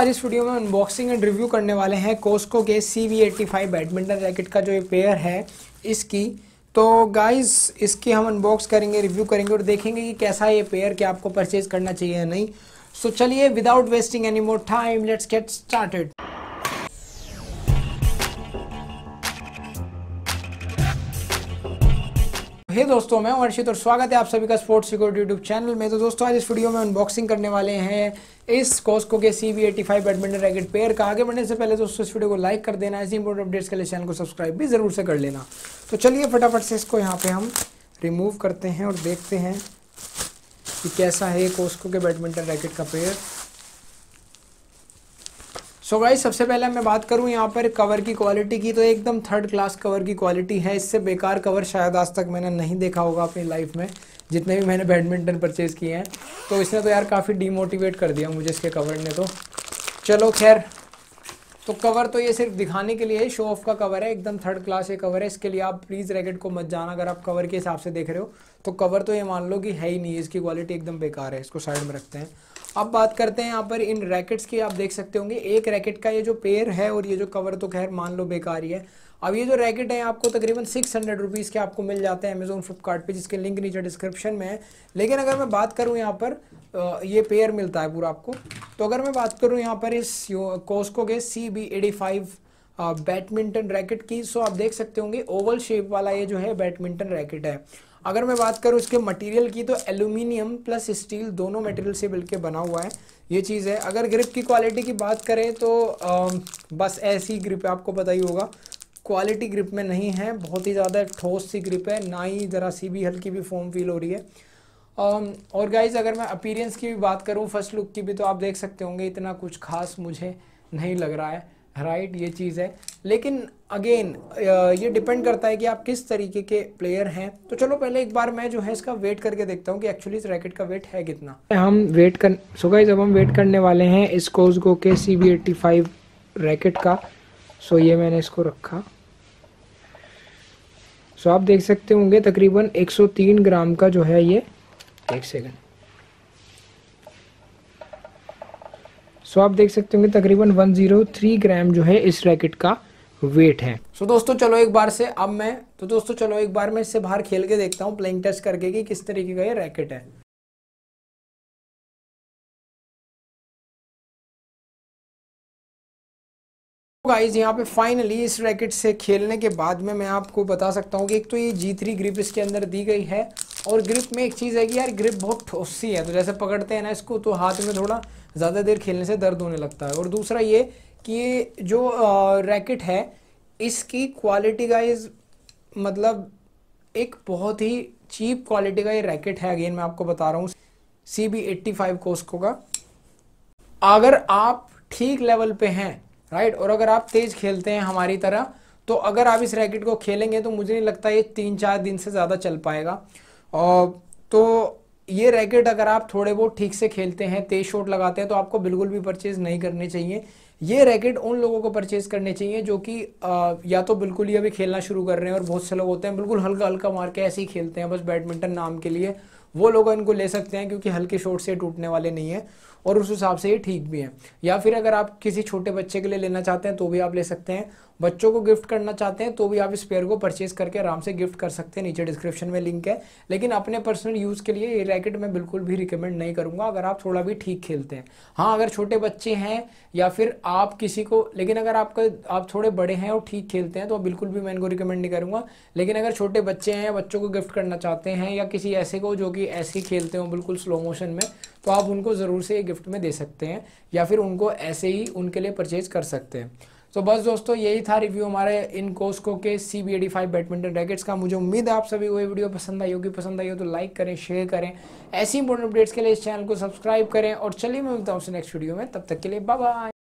आज इस वीडियो में अनबॉक्सिंग एंड रिव्यू करने वाले हैं कोस्को के C V eighty five badminton racket का जो ये पेयर है इसकी। तो गाइस इसकी हम अनबॉक्स करेंगे रिव्यू करेंगे और देखेंगे कि कैसा ये पेयर क्या आपको परचेज करना चाहिए या नहीं। सो so, चलिए without wasting any more time let's get started hey दोस्तों, मैं हर्षित और स्वागत है आप सभी का स्पोर्ट्स सिक्योरिटी यूट्यूब चैनल में। तो दोस्तों, आज इस वीडियो में अनबॉक्सिंग करने वाले हैं इस कॉस्को के C V eighty five badminton racket pair का। आगे बढ़ने से पहले दोस्तों, इस वीडियो को लाइक कर देना। ऐसी इंपॉर्टेंट अपडेट्स के लिए चैनल को सब्सक्राइब भी ज़रूर से कर लेना। तो चलिए फटाफट से इसको यहाँ पे हम रिमूव करते हैं और देखते हैं कि कैसा है कोस्को के बैडमिंटन रैकेट का पेयर सो so गाइस सबसे पहले मैं बात करूँ यहाँ पर कवर की क्वालिटी की तो एकदम थर्ड क्लास कवर की क्वालिटी है। इससे बेकार कवर शायद आज तक मैंने नहीं देखा होगा अपनी लाइफ में, जितने भी मैंने बैडमिंटन परचेज़ किए हैं। तो इसने तो यार काफ़ी डीमोटिवेट कर दिया मुझे इसके कवर ने तो। चलो खैर तो कवर तो ये सिर्फ़ दिखाने के लिए है शो ऑफ़ का कवर है, एकदम थर्ड क्लास ये कवर है। इसके लिए आप प्लीज़ रैकेट को मत जाना अगर आप कवर के हिसाब से देख रहे हो। तो कवर तो ये मान लो कि है ही नहीं है इसकी क्वालिटी एकदम बेकार है, इसको साइड में रखते हैं। अब बात करते हैं यहाँ पर इन रैकेट्स की, आप देख सकते होंगे, एक रैकेट का ये जो पेयर है और ये जो कवर तो खैर मान लो बेकार ही है। अब ये जो रैकेट है, आपको तकरीबन सिक्स हंड्रेड रुपीज़ के आपको मिल जाते हैं अमेजोन फ्लिपकार्ट पे, जिसके लिंक नीचे डिस्क्रिप्शन में है। लेकिन अगर मैं बात करूँ यहाँ पर ये पेयर मिलता है पूरा आपको। तो अगर मैं बात करूँ यहाँ पर इस कोस्को के C B eighty five badminton racket की सो आप देख सकते होंगे ओवल शेप वाला ये जो है बैडमिंटन रैकेट है। अगर मैं बात करूँ इसके मटेरियल की तो एल्यूमिनियम प्लस स्टील दोनों मटेरियल से मिलकर बना हुआ है। ये चीज़ है। अगर ग्रिप की क्वालिटी की बात करें तो आ, बस ऐसी ग्रिप आपको पता ही होगा। क्वालिटी ग्रिप में नहीं है बहुत ही ज़्यादा ठोस सी ग्रिप है ना ही ज़रा सी भी हल्की भी फॉर्म फील हो रही है। और गाइज़ अगर मैं अपीरियंस की भी बात करूँ फ़र्स्ट लुक की भी तो आप देख सकते होंगे, इतना कुछ खास मुझे नहीं लग रहा है राइट ये चीज़ है। लेकिन अगेन ये डिपेंड करता है कि आप किस तरीके के प्लेयर हैं। तो चलो, पहले एक बार मैं जो है इसका वेट करके देखता हूँ कि एक्चुअली इस रैकेट का वेट है कितना। हम वेट कर सो गाइज़ अब हम वेट करने वाले हैं इस कोजगो के C B eighty five racket का। सो ये मैंने इसको रखा। सो आप देख सकते होंगे, तकरीबन 103 ग्राम का जो है ये एक सेकंड सो आप देख सकते होंगे तकरीबन 103 ग्राम जो है इस रैकेट का वेट है। सो so, दोस्तों चलो एक बार से अब मैं तो दोस्तों चलो एक बार मैं इससे बाहर खेल के देखता हूँ प्लेइंग टेस्ट करके कि किस तरीके का ये रैकेट है। गाइज़ यहाँ पे फाइनली इस रैकेट से खेलने के बाद में मैं आपको बता सकता हूँ कि एक तो ये जी थ्री ग्रिप इसके अंदर दी गई है और ग्रिप में एक चीज़ है कि यार ग्रिप बहुत ठोसी है तो जैसे पकड़ते हैं ना इसको तो हाथ में थोड़ा ज़्यादा देर खेलने से दर्द होने लगता है। और दूसरा ये कि जो रैकेट है, इसकी क्वालिटी का इस मतलब एक बहुत ही चीप क्वालिटी का ये रैकेट है अगेन मैं आपको बता रहा हूँ C B eighty five Cosco का। अगर आप ठीक लेवल पे हैं राइट और अगर आप तेज खेलते हैं हमारी तरह तो अगर आप इस रैकेट को खेलेंगे तो मुझे नहीं लगता ये तीन चार दिन से ज़्यादा चल पाएगा। तो ये रैकेट अगर आप थोड़े बहुत ठीक से खेलते हैं, तेज शॉट लगाते हैं तो आपको बिल्कुल भी परचेज नहीं करने चाहिए। ये रैकेट उन लोगों को परचेज करने चाहिए जो कि या तो बिल्कुल ही अभी खेलना शुरू कर रहे हैं और बहुत से लोग होते हैं, बिल्कुल हल्का हल्का मार के ऐसे ही खेलते हैं, बस बैडमिंटन नाम के लिए। वो लोग इनको ले सकते हैं क्योंकि हल्के शॉट से टूटने वाले नहीं है और उस हिसाब से ये ठीक भी है। या फिर अगर आप किसी छोटे बच्चे के लिए लेना चाहते हैं तो भी आप ले सकते हैं। बच्चों को गिफ्ट करना चाहते हैं तो भी आप इस पेयर को परचेज करके आराम से गिफ्ट कर सकते हैं। नीचे डिस्क्रिप्शन में लिंक है। लेकिन अपने पर्सनल यूज़ के लिए ये रैकेट मैं बिल्कुल भी रिकमेंड नहीं करूँगा। अगर आप थोड़ा भी ठीक खेलते हैं। हाँ अगर छोटे बच्चे हैं या फिर आप किसी को, लेकिन अगर आपका, आप थोड़े बड़े हैं और ठीक खेलते हैं तो बिल्कुल भी मैं इनको रिकमेंड नहीं करूँगा। लेकिन अगर छोटे बच्चे हैं बच्चों को गिफ्ट करना चाहते हैं या किसी ऐसे को जो कि ऐसे ही खेलते हो बिल्कुल स्लो मोशन में तो आप उनको ज़रूर से ये गिफ्ट में दे सकते हैं या फिर उनको ऐसे ही उनके लिए परचेज कर सकते हैं। तो बस दोस्तों, यही था रिव्यू हमारे इन कोस्को के C B eighty five badminton rackets का। मुझे उम्मीद है आप सभी ये वीडियो पसंद आई होगी। पसंद आई हो तो लाइक करें शेयर करें। ऐसी इंपॉर्टेंट अपडेट्स के लिए इस चैनल को सब्सक्राइब करें और चलिए मैं मिलता हूँ नेक्स्ट वीडियो में। तब तक के लिए बाय